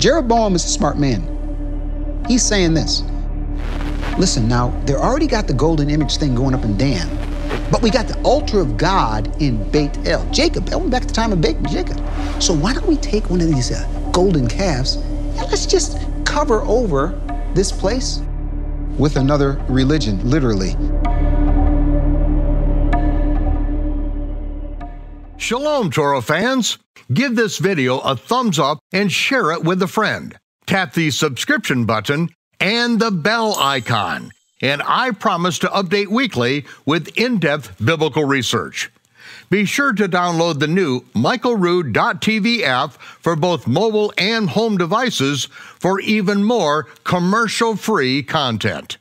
Jeroboam is a smart man. He's saying this. Listen, now, they already got the golden image thing going up in Dan, but we got the altar of God in Beit El. Jacob, back to the time of Jacob. So why don't we take one of these uh, golden calves and let's just cover over this place with another religion, literally. Shalom, Torah fans. Give this video a thumbs up and share it with a friend. Tap the subscription button and the bell icon, and I promise to update weekly with in depth biblical research. Be sure to download the new michaelrood.tv app for both mobile and home devices for even more commercial free content.